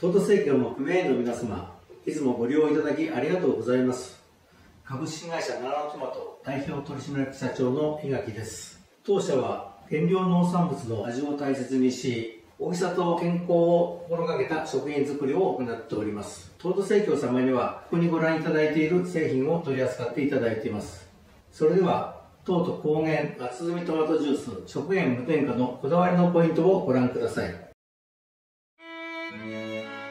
東都生協の組合員の皆様、いつもご利用いただきありがとうございます。株式会社奈良のトマト代表取締役社長の井垣です。当社は原料農産物の味を大切にし、大きさと健康を心がけた食品作りを行っております。東都生協様には、ここにご覧いただいている製品を取り扱っていただいています。それでは、糖と高原夏摘みトマトジュース食塩無添加のこだわりのポイントをご覧ください。Música